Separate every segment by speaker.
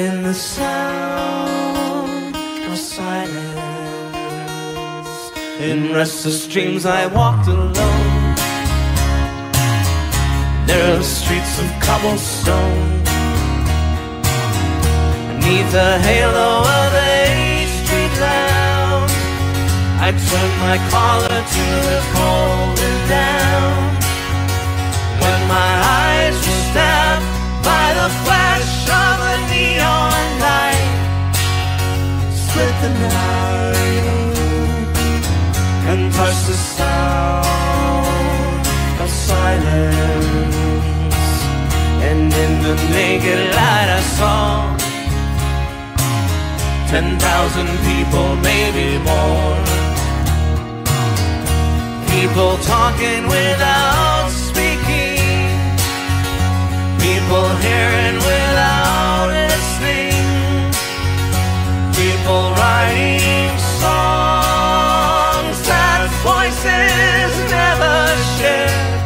Speaker 1: within the sound of silence. In restless dreams, I walked alone. Narrow streets of cobblestone. Beneath the halo of a street lamp, I turned my collar to the cold and down. When my eyes were stabbed by the flash split the night and touch the sound of silence. And in the naked light, I saw ten thousand people, maybe more. People talking without speaking. People hearing without listening. People writing songs that voices never shared.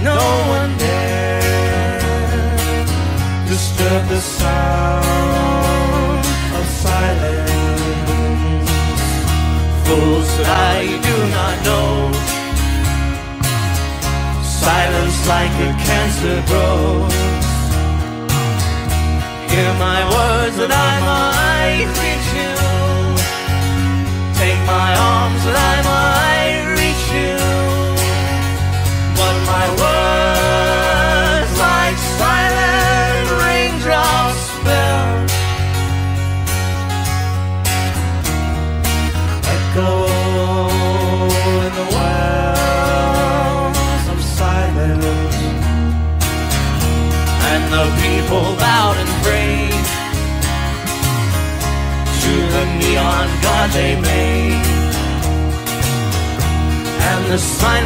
Speaker 1: No one dared disturb the sound of silence. Fools that I do not know. Silence like a cancer grows. Hear my words that I might reach you. Take my arms that I might reach you. But my words like silent raindrops fell.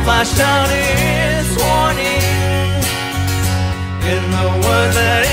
Speaker 1: The sign flashed out its warning in the word that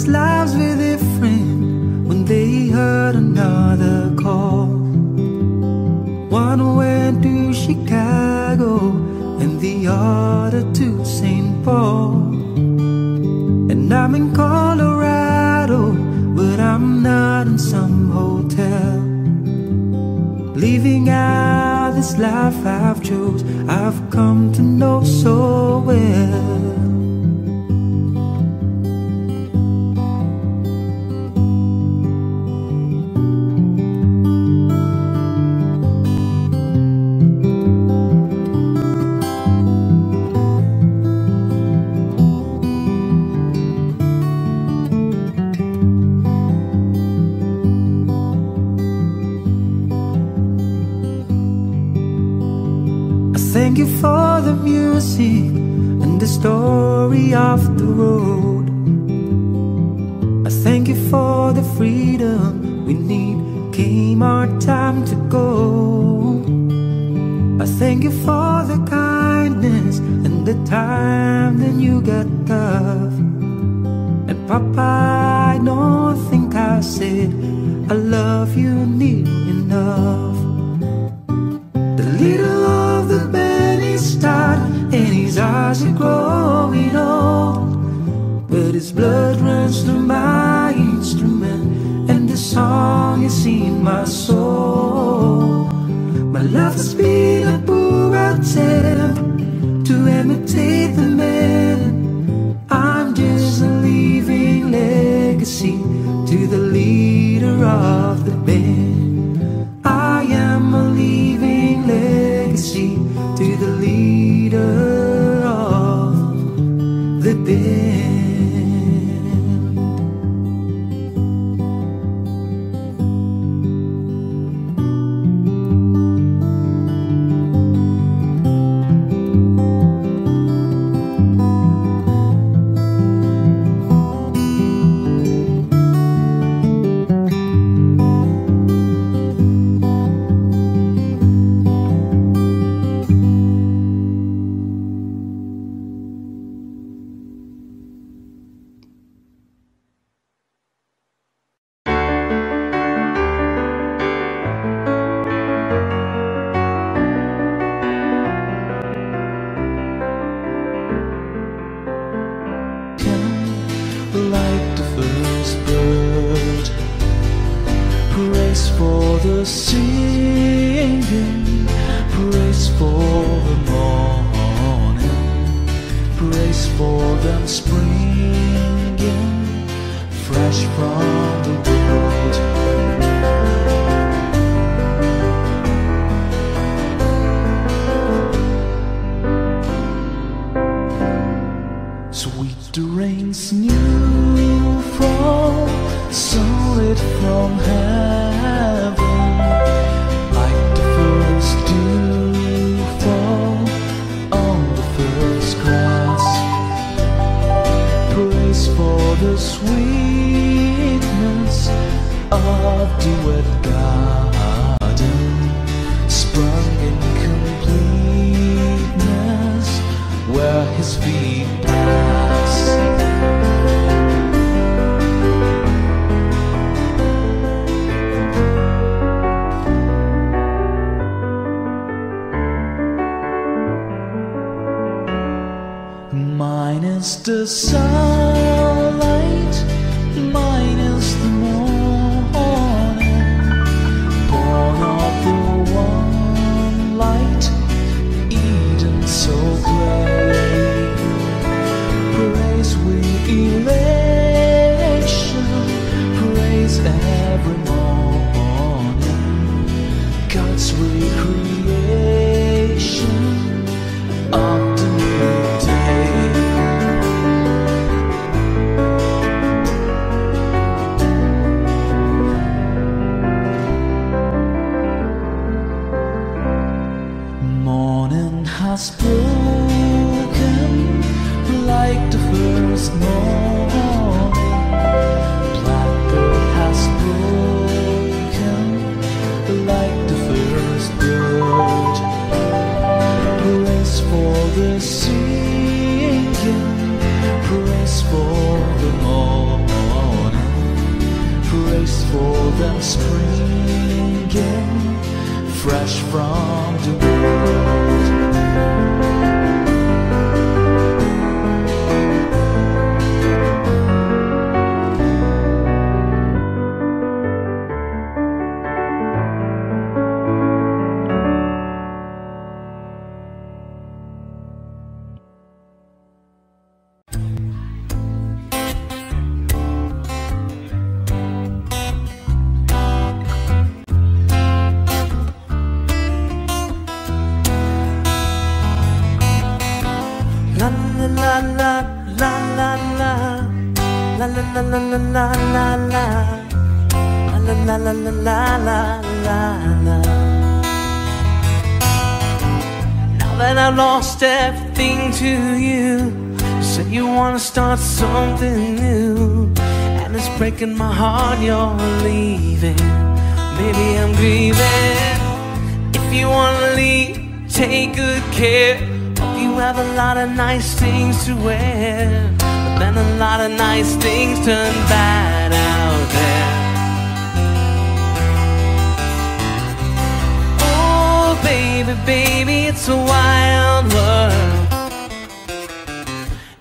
Speaker 1: past lives with a
Speaker 2: friend when they heard another call. One went to Chicago and the other to St. Paul. And I'm in Colorado, but I'm not in some hotel. Leaving out this life I've chose, I've come to know so well.
Speaker 3: so morning has broken like the first morning. Blackbird has broken like the first bird. Praise for the singing, praise for the morning,
Speaker 4: praise for the
Speaker 1: springing fresh from. rádio. Breaking my heart you're leaving. Maybe I'm grieving. If you wanna leave, take good care. Hope you have a lot of nice things to wear. But then a lot of nice things turn bad out there. Oh, baby, baby, it's a wild world.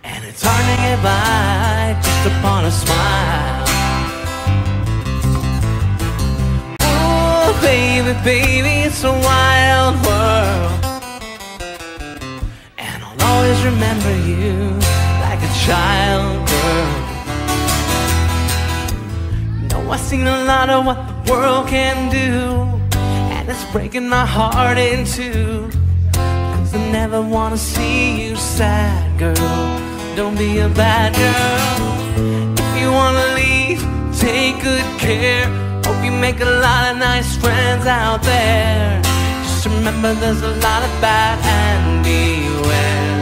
Speaker 1: And it's hard to get by just upon a smile baby, baby, it's a wild world. And I'll always remember you like a child girl. No, I've seen a lot of what the world can do And it's breaking my heart in two. Cause I never wanna see you sad, girl. Don't be a bad girl. If you wanna leave, take good care make a lot of nice friends out there. Just remember there's a lot of bad and beware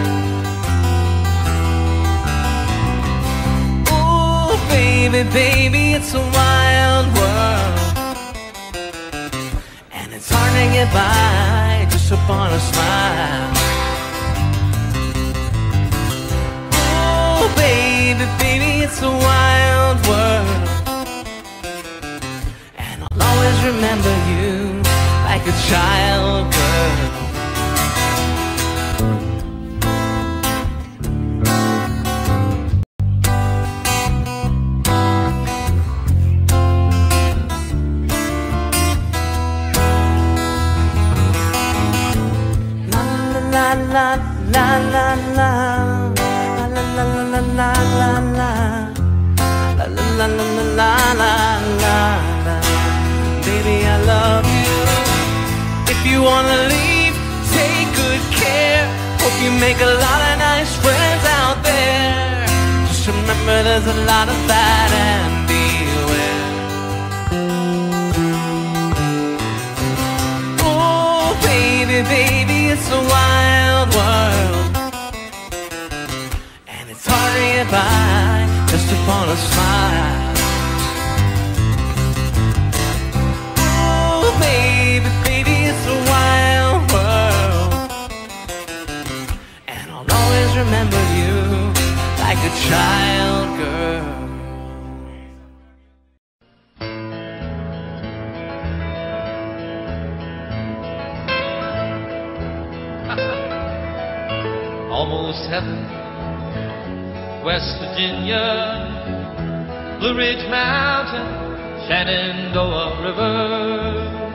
Speaker 1: Ooh, baby, baby, it's a wild world. And it's hard to get by just upon a smile. Oh, baby, baby, it's a wild world remember you like a child girl La la la la la la la la la la la la la La la la la la la la la la you wanna leave, take good care Hope you make a lot of nice friends out there Just remember there's a lot of bad and beware Oh, baby, baby, it's a wild world. And it's hard to get by just upon a smile. Child girl.
Speaker 5: almost heaven. West Virginia, Blue Ridge Mountain, Shenandoah River.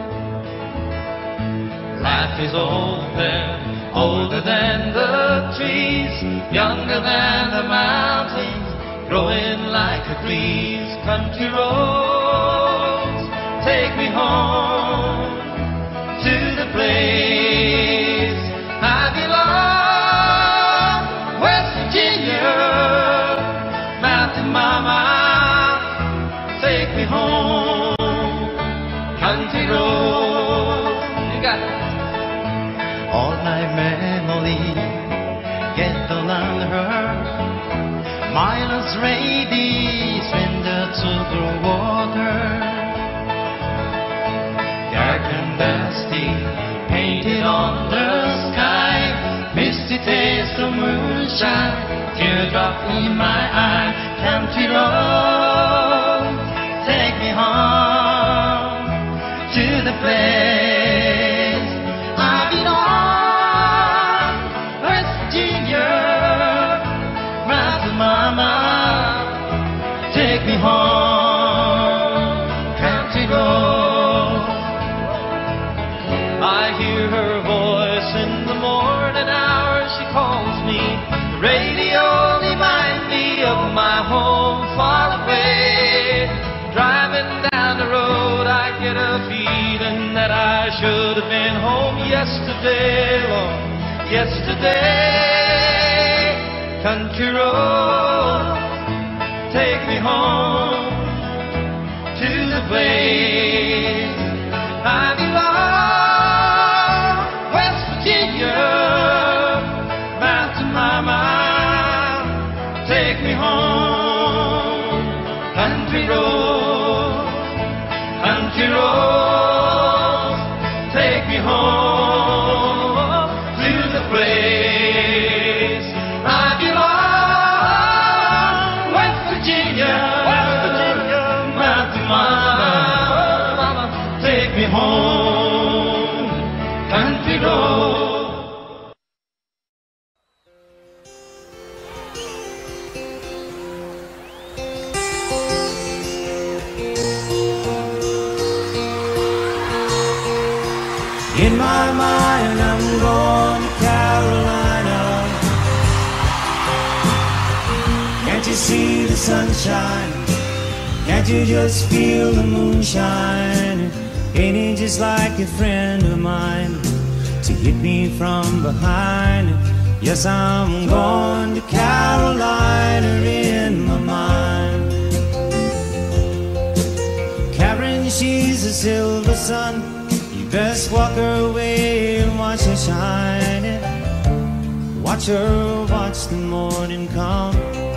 Speaker 5: Life is open, older than the trees, younger than the mountains, growing like a breeze. Country roads, take me home to the place
Speaker 6: All my memories get around her. Mindless ladies wander to the water. Dark and dusty, painted on the sky. Misty taste of moonshine, teardrop in my eye Can't road, take
Speaker 5: yesterday, Lord. Yesterday, country road, take me home
Speaker 7: sunshine? Can't you just feel the moonshine? Ain't it just like a friend of mine to hit me from behind? Yes, I'm going to Carolina in my mind. Karen, she's a silver sun. You best walk her away and watch her shining. Watch her watch the morning come.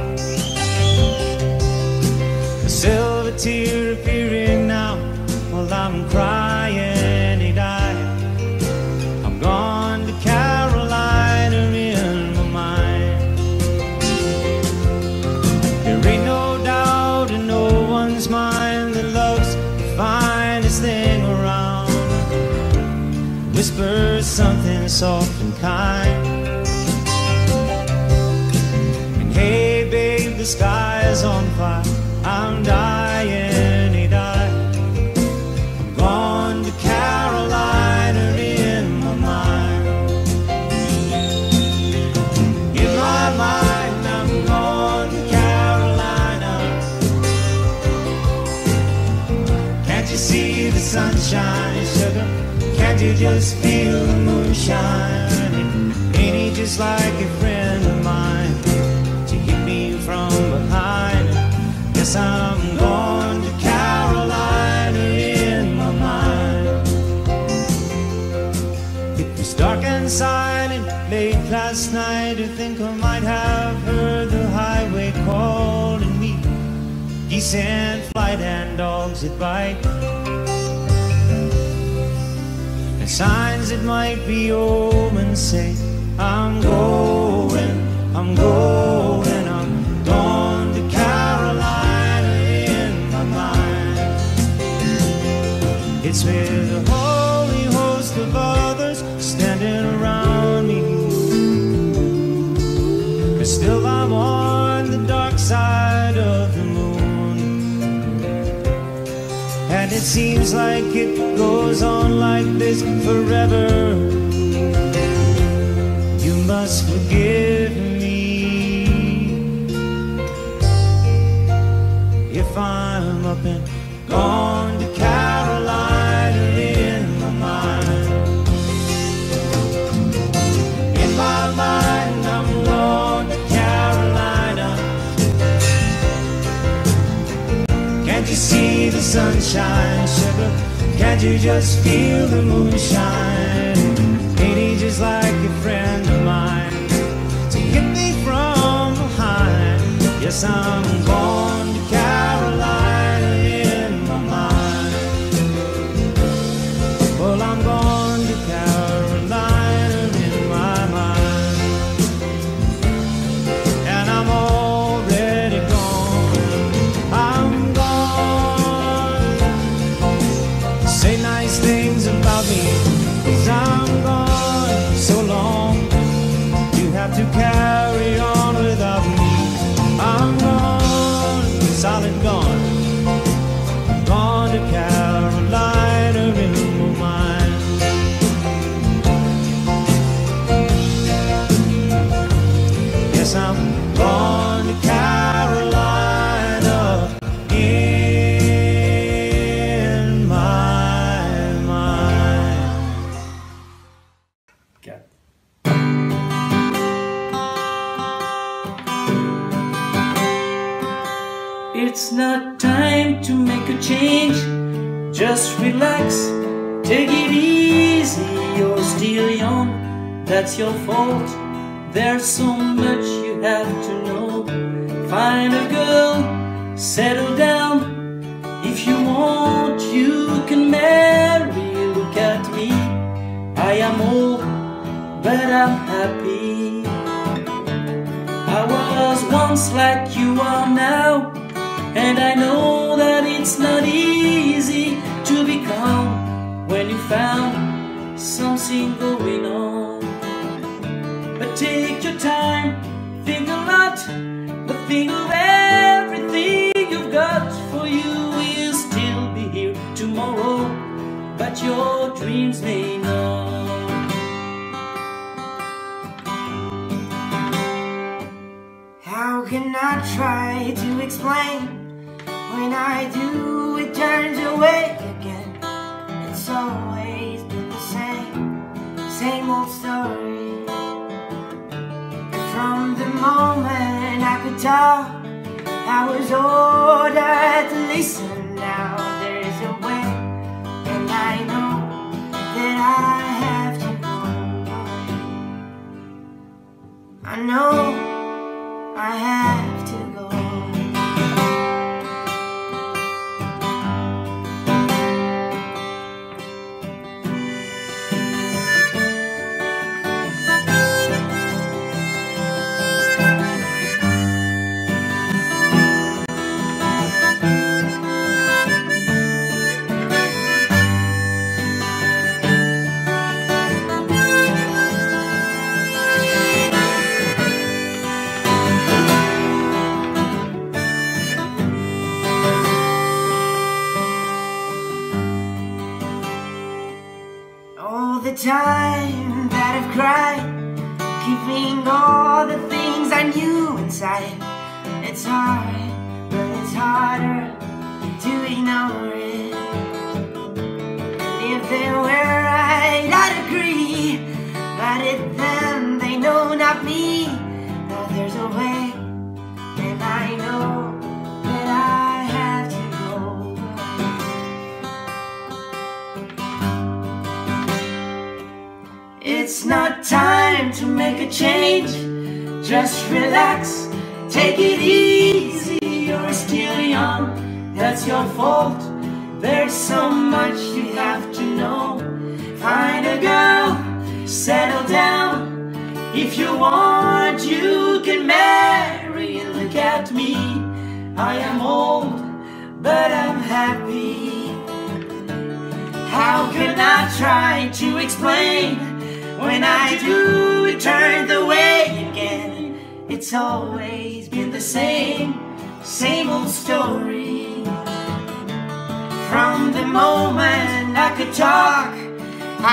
Speaker 7: A silver tear appearing now while I'm crying. He died. I'm gone to Carolina in my mind. There ain't no doubt in no one's mind that love's the finest thing around. Whisper something soft and kind. And hey, babe, the sky's on fire. I'm dying. I'm gone to Carolina in my mind. In my mind, I'm gone to Carolina. Can't you see the sunshine, sugar? Can't you just feel the moonshine? Ain't he just like a friend of mine to hit me from behind? Yes, I'm going to Carolina in my mind. It was dark and silent late last night. I think I might have heard the highway calling me. Geese in flight and dogs that bite. And signs that might be omens say, I'm going, I'm going, It's with a holy host of others standing around me. But still I'm on the dark side of the moon. And it seems like it goes on like this forever. You must forgive me if I'm up and gone see the sunshine, sugar? Can't you just feel the moonshine? Ain't he just like a friend of mine to hit me from behind? Yes, I'm
Speaker 8: that's your fault. There's so much you have to know. Find a girl, settle down. If you want, you can marry. Look at me, I am old, but I'm happy. I was once like you are now, and I know that it's not easy to become when you found something going on. Take your time, think a lot, but think of everything you've got for you. We'll still be here tomorrow, but your dreams may not.
Speaker 9: How can I try to explain when I do it turns away again? It's always been the same, same old story. From the moment I could talk, I was ordered to listen. Now there's a way, and I know that I have to go. I know. I have it easy. You're still young, that's your fault. There's so much you have to know. Find a girl, settle down. If you want, you can marry. Look at me, I am old, but I'm happy. How can I try to explain when I do it turn the way again? It's always same, same old story. From the moment I could talk,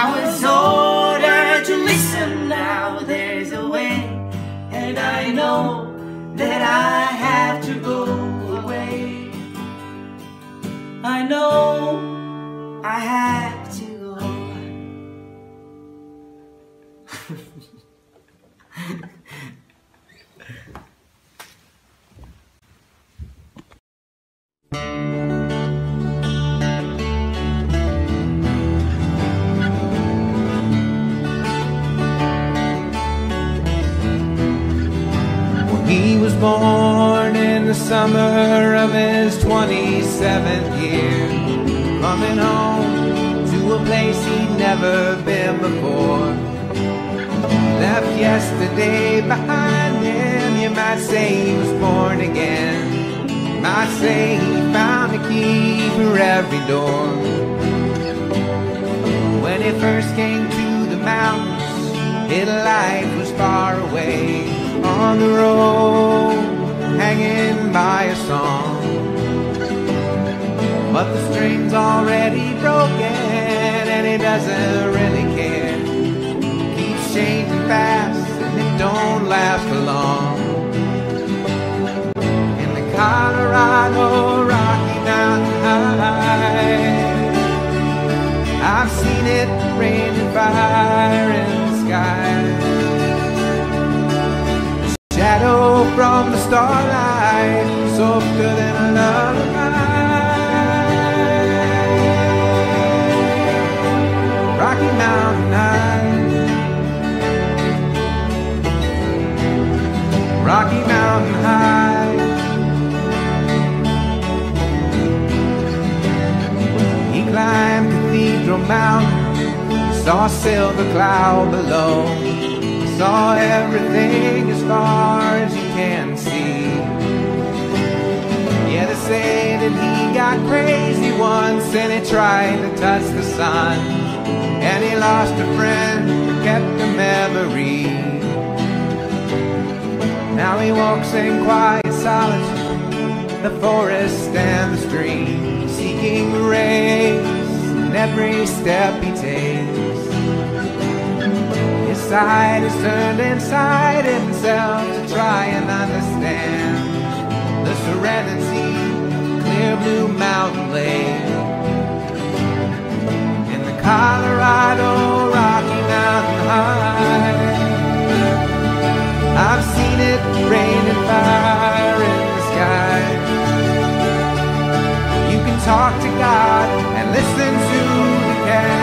Speaker 9: I was ordered to listen. Now there's a way, and I know that I have to go away. I know I have to
Speaker 3: he was born in the summer of his 27th year, coming home to a place he'd never been before. Left yesterday behind him, you might say he was born again. Might say he found a key for every door. When he first came to the mountains, his life was far away on the road, hanging by a song. But the string's already broken, and he doesn't really care. Keeps changing fast, and it don't last for long. Oh, the Colorado Rocky Mountain High. I've seen it rain and fire in the sky. Shadow from the starlight, so softer Mountain, saw a silver cloud below, saw everything as far as you can see. Yeah, they say that he got crazy once and he tried to touch the sun, and he lost a friend but kept a memory. Now he walks in quiet solitude, the forest and the stream, seeking grace in every step he takes. His side is turned inside himself to try and understand the serenity, clear blue mountain lake. In the Colorado Rocky Mountain High. I've seen it rain and fire in the sky. You can talk to God and listen to the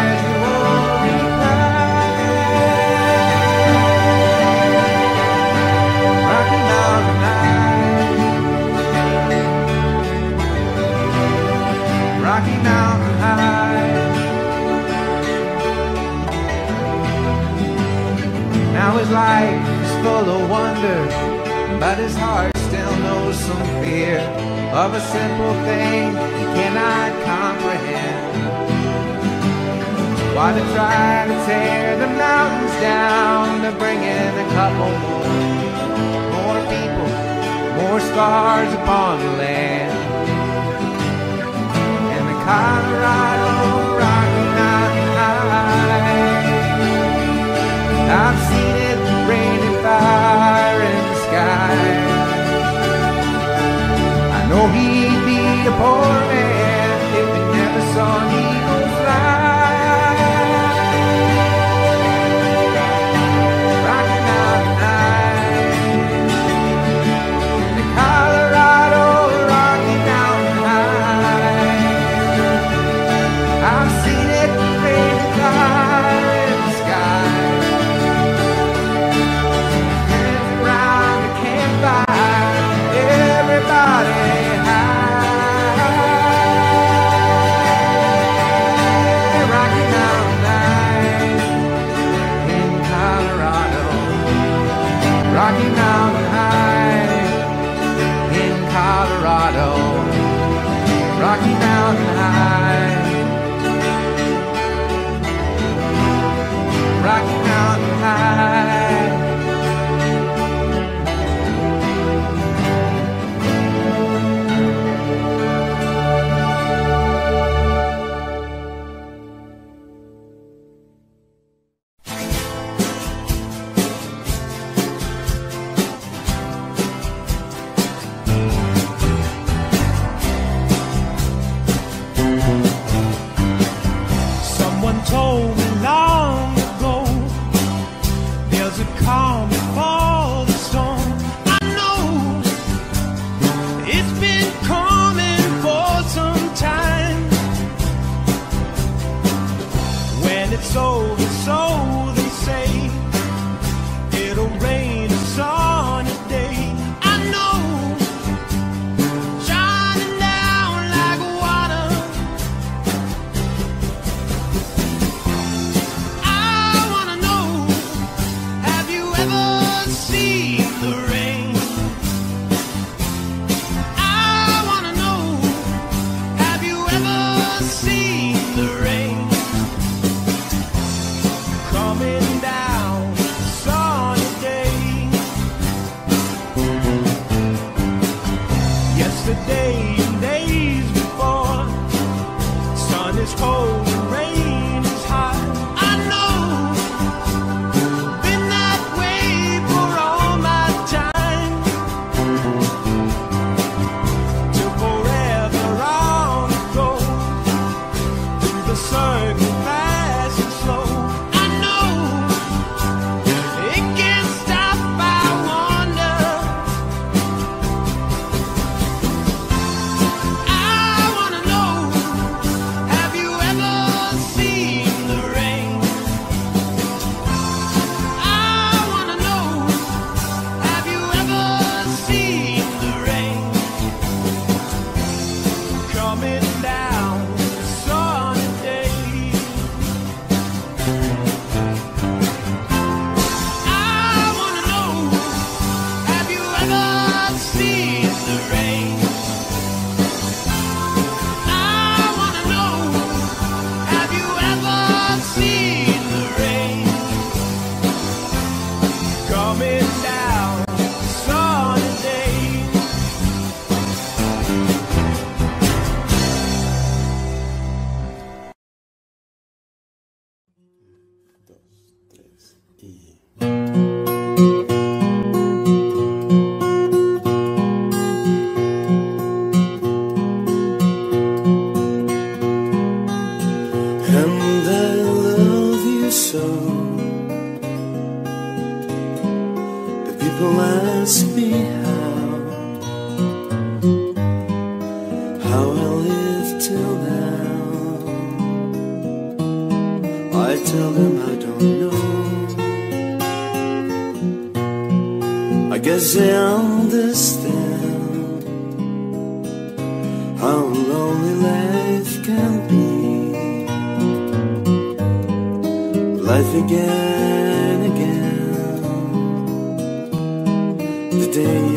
Speaker 3: scars upon the so am, I
Speaker 10: don't know. I guess they understand how lonely life can be. Life again, again, the day.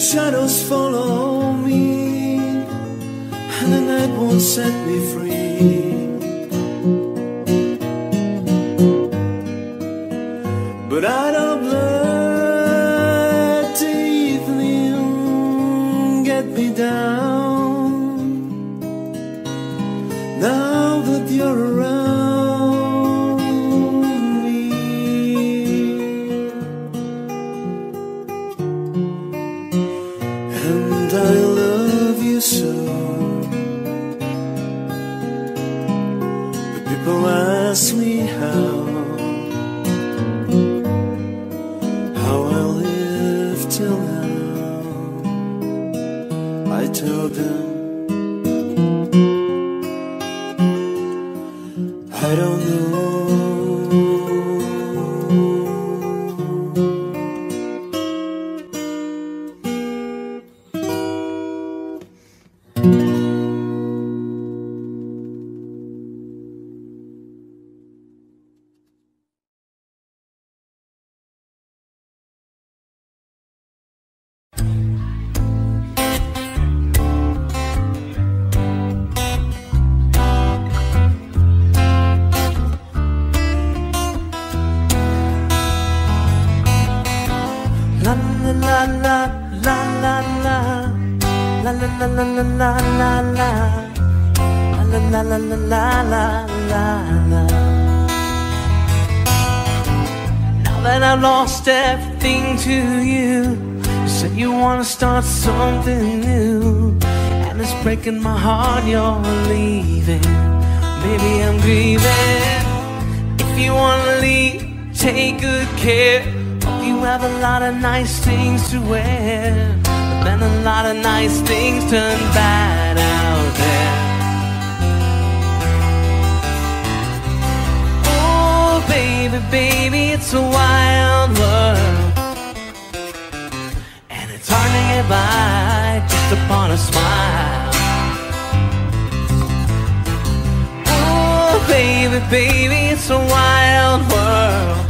Speaker 10: The shadows follow me, and the night won't set me free.
Speaker 1: You're leaving. Baby, I'm grieving. If you wanna leave, take good care. Hope you have a lot of nice things to wear. But then a lot of nice things turn bad out there. Oh, baby, baby, it's a wild world.
Speaker 11: And it's hard to get by just upon a smile. Baby, baby, it's a wild world.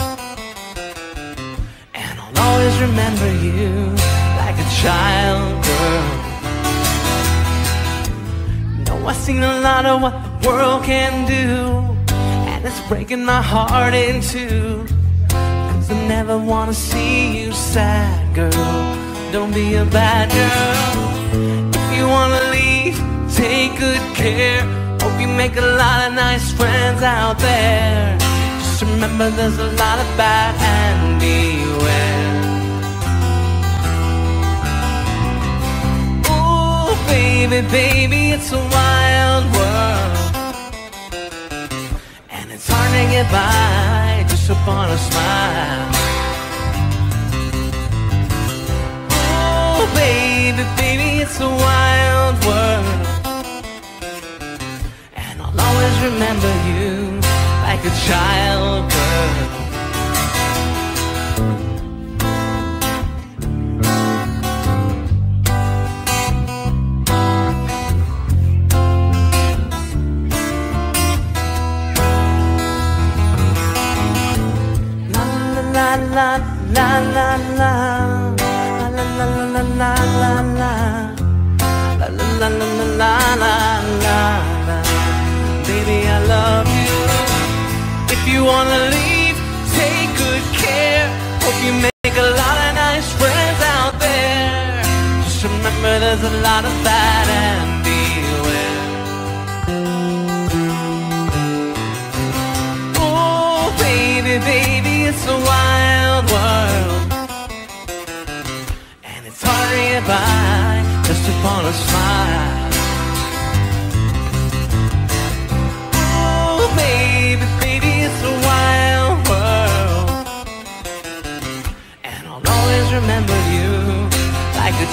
Speaker 11: And I'll always remember you like a child girl. No, I've seen a lot of what the world can do, and it's breaking my heart in two. Cause I never wanna see you sad, girl. Don't be a bad girl. If you wanna leave, take good care. You make a lot of nice friends out there. Just remember there's a lot of bad and beware. Ooh, baby, baby, it's a wild world. And it's hard to get by just upon a smile. Oh, baby, baby, it's a wild world. Always remember you like a child girl. La la la la la la la la la la la la la la la la la la la la you wanna leave, take good care. Hope you make a lot of nice friends out there. Just remember there's a lot of that and beware. Oh, baby, baby, it's a wild world. And it's hard to get by just upon a smile.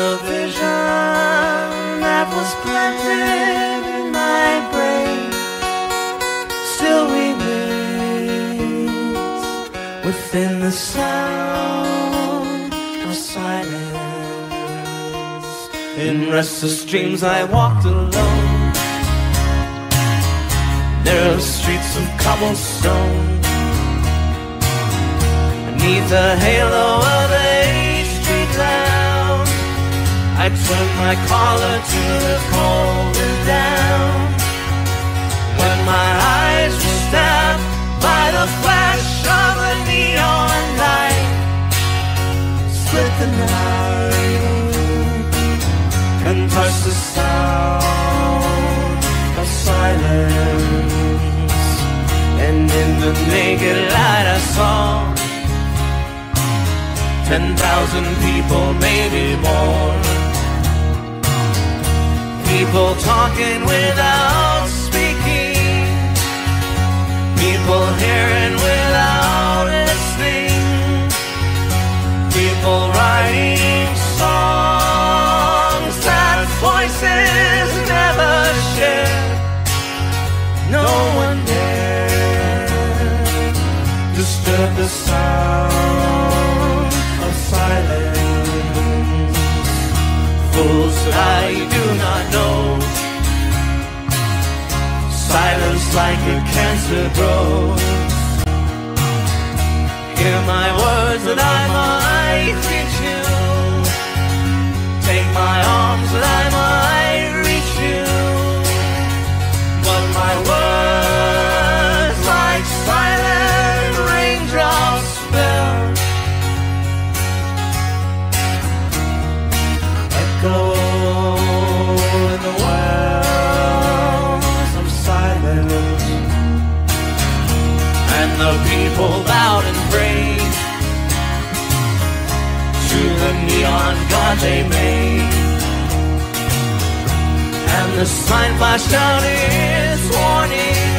Speaker 1: The vision that was planted in my brain still remains within the sound of silence. In restless dreams, I walked alone. Are streets of cobblestone. Beneath the halo of I turned my collar to the cold and down. When my eyes were stabbed by the flash of a neon light, split the night and touched the sound of silence. And in the naked light I saw ten thousand people, maybe more. People talking without speaking. People hearing without listening. People writing songs that voices never share. No one dared disturb the sound of silence. That I do not know. Silence like a cancer grows. Hear my words that I might reach you. Take my arms that I might reach you. But my words People bowed and prayed to
Speaker 4: the neon gods they made. And the sign flashed out its warning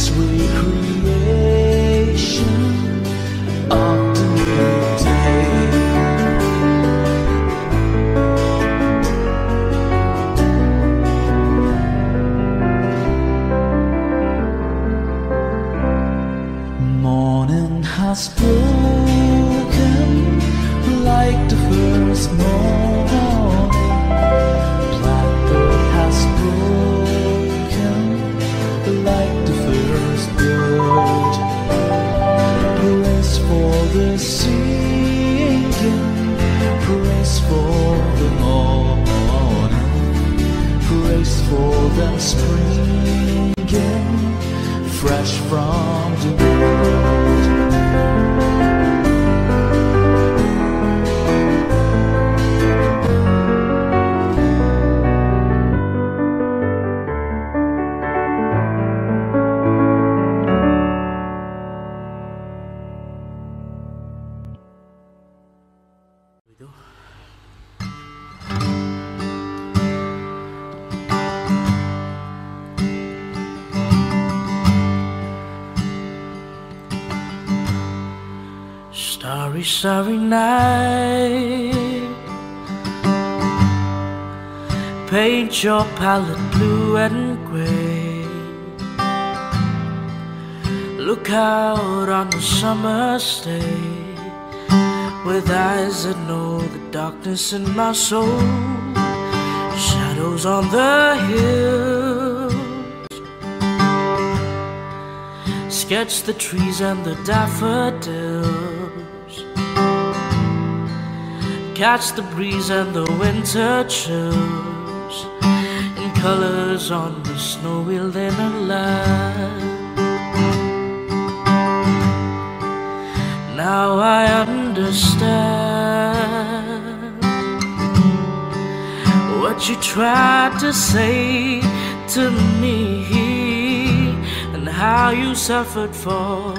Speaker 12: God's recreation
Speaker 4: Your palette blue and gray. Look out on the summer's day with eyes that know the darkness in my soul. Shadows on the hills. Sketch the trees and the daffodils. Catch the breeze and the winter chills. Colors on the snow will linen line. Now I understand what you tried to say to me and how you suffered for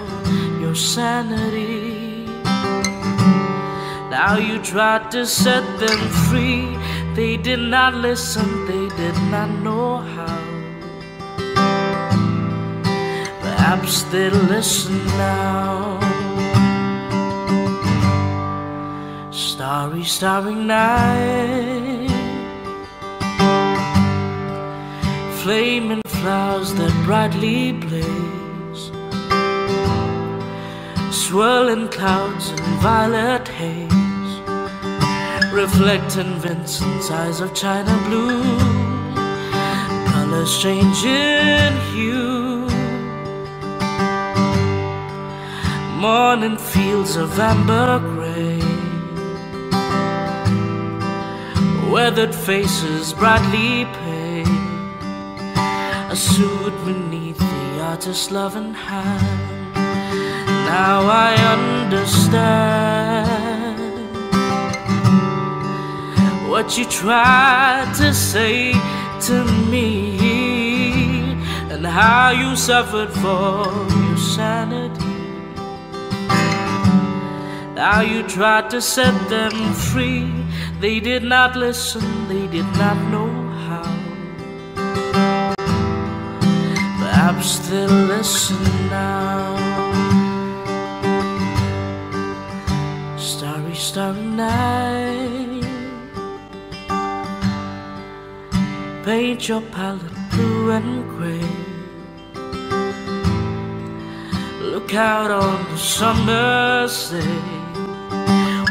Speaker 4: your sanity.
Speaker 13: Now you tried to set them free. They did not listen, they did not know how. Perhaps they listen now. Starry, starry night. Flaming flowers that brightly blaze. Swirling clouds and violet haze. Reflecting Vincent's eyes of china blue. Colors changing hue. Morning fields of amber gray. Weathered faces brightly pale. A suit beneath the artist's loving hand. Now I understand what you tried to say to me how you suffered for your sanity. Now you tried to set them free. They did not listen, they did not know how. Perhaps they'll listen now. Starry, starry night. Paint your palette blue and gray. Look out on the summer's day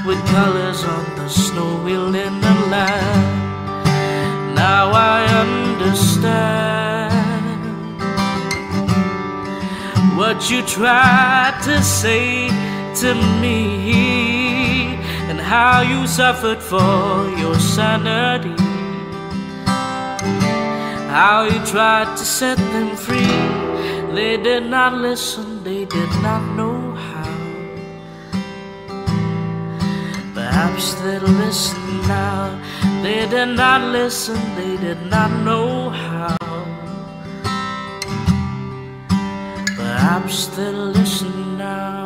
Speaker 13: with colors on the snowy linen land. Now I understand what you tried to say to me and how you suffered for your sanity. How you tried to set them free. They did not listen, did not know how. Perhaps they'll listen now. They did not listen, they did not know how. Perhaps they'll listen now.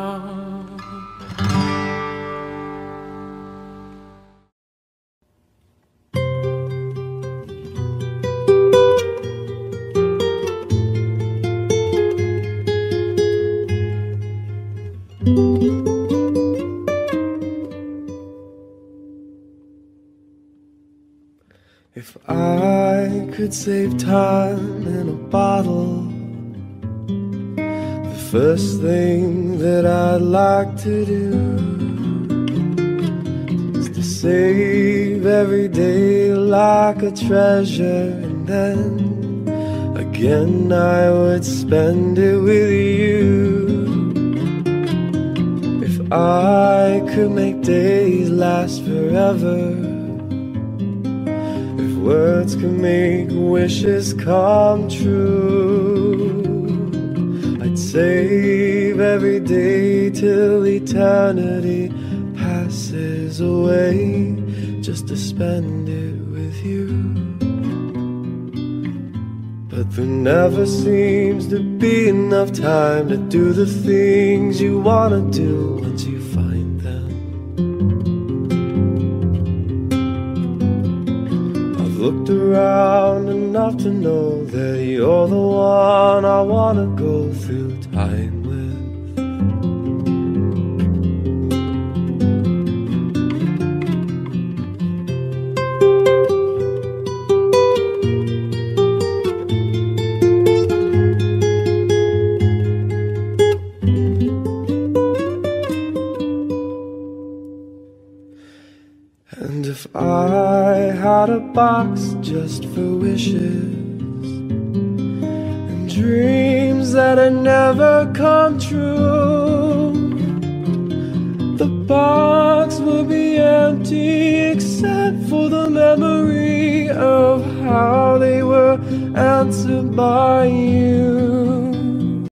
Speaker 14: Save time in a bottle, the first thing that I'd like to do is to save every day like a treasure, and then again I would spend it with you. If I could make days last forever. Words can make wishes come true, I'd save every day till eternity passes away just to spend it with you. But there never seems to be enough time to do the things you wanna do once you around enough to know that you're the one I wanna go through time with. And if I had a box for wishes and dreams that had never come true, the box will be empty except for the memory of how they were answered by you.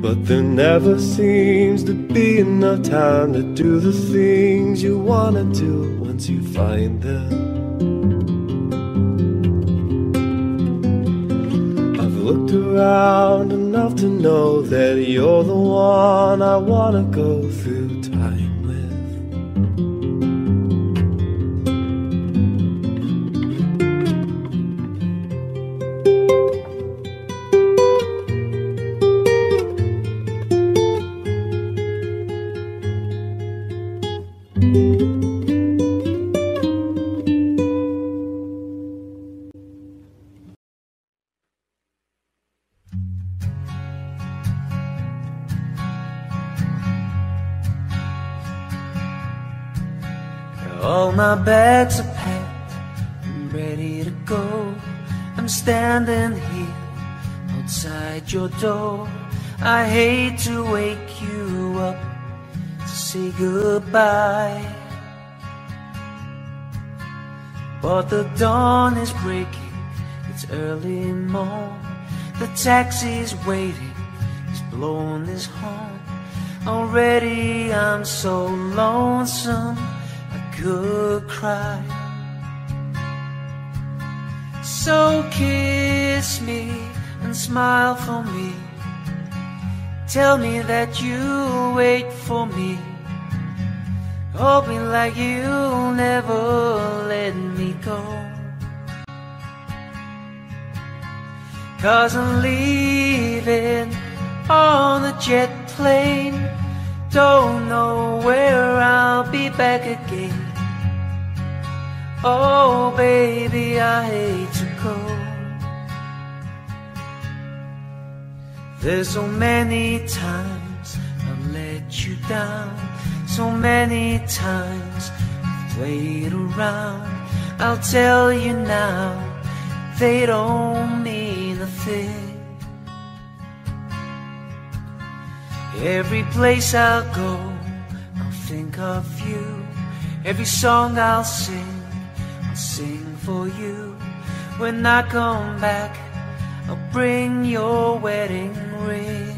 Speaker 14: But there never seems to be enough time to do the things you wanna do once you find them. Around enough to know that you're the one I wanna go
Speaker 1: the dawn is breaking, it's early morn. The taxi's waiting, he's blowing his horn. Already I'm so lonesome I could cry. So kiss me and smile for me. Tell me that you'll wait for me. Hold me like you'll never let me go. Cause I'm leaving on a jet plane. Don't know where I'll be back again. Oh, baby, I hate to go. There's so many times I've let you down. So many times I've played around. I'll tell you now, they don't mean a thing. Every place I'll go, I'll think of you. Every song I'll sing, I'll sing for you. When I come back, I'll bring your wedding ring.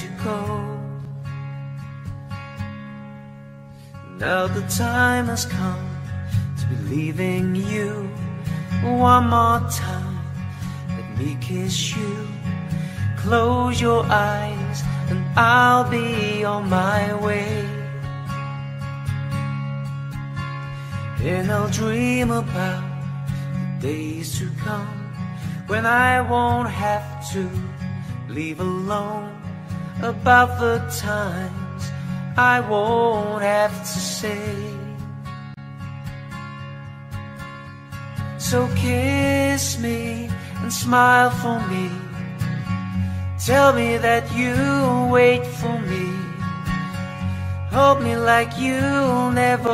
Speaker 1: Now the time has come to be leaving you. One more time, let me kiss you. Close your eyes, and I'll be on my way. And I'll dream about the days to come when I won't have to leave alone. About the times I won't have to say. So kiss me and smile for me. Tell me that you'll wait for me. Hold me like you'll never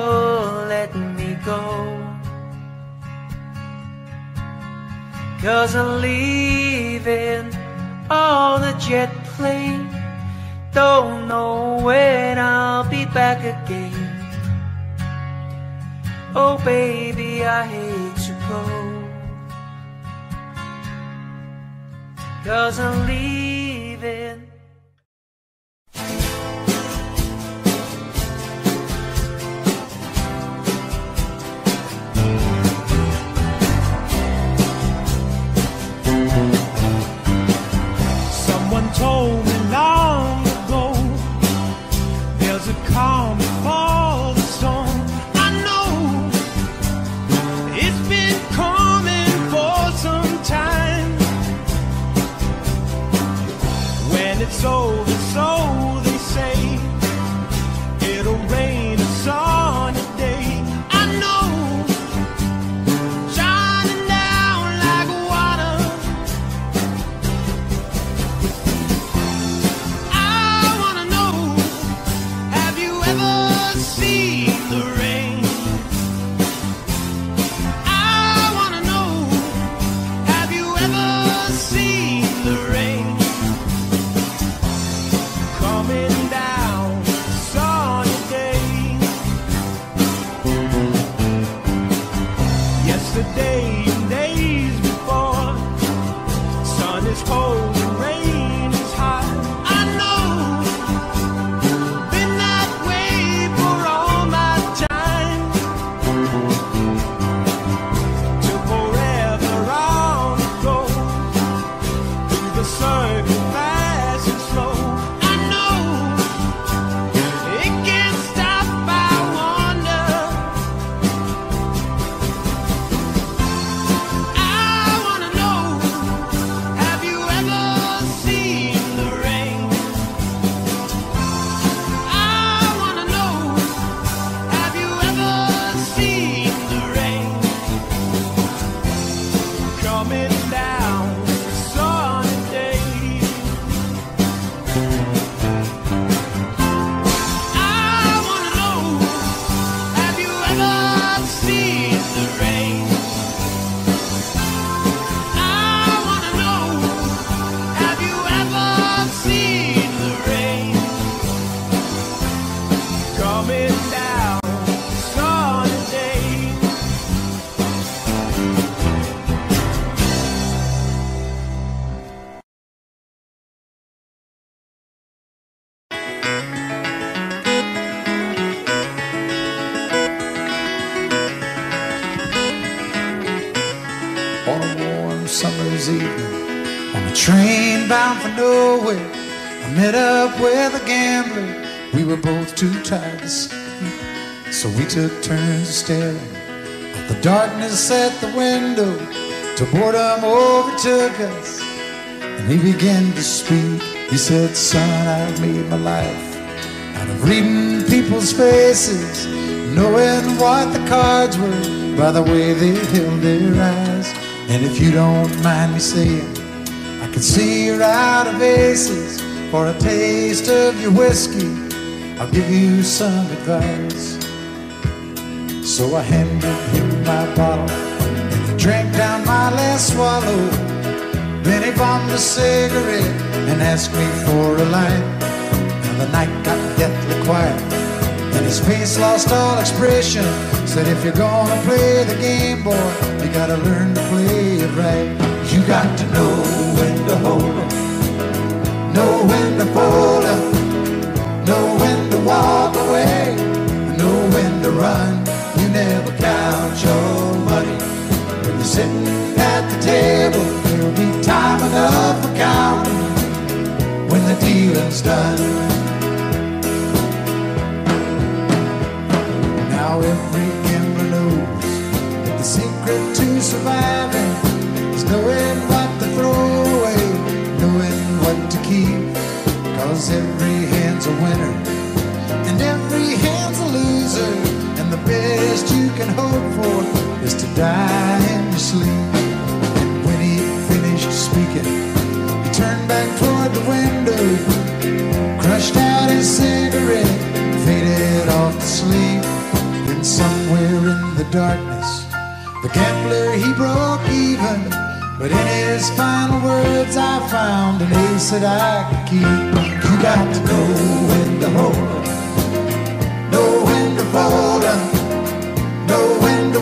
Speaker 1: let me go. Cause I'm leaving on a jet plane. Don't know when I'll be back again. Oh, baby, I hate to go. Cause I'm leaving.
Speaker 3: Oh. With a gambler. We were both too tired to sleep, so we took turns staring at the darkness at the window. Till boredom overtook us, and he began to speak. He said, "Son, I've made my life out of reading people's faces, knowing what the cards were by the way they held their eyes. And if you don't mind me saying, I can see you're out of aces. For a taste of your whiskey, I'll give you some advice. So I handed him my bottle, and he drank down my last swallow. Then he bombed a cigarette and asked me for a light. And the night got deathly quiet, and his face lost all expression. Said, if you're gonna play the game, boy, you gotta learn can hope for is to die in your sleep. When he finished speaking, he turned back toward the window, crushed out his cigarette, faded off to sleep. Then somewhere in the darkness, the gambler he broke even. But in his final words, I found an ace that I could keep. You got to go with the hold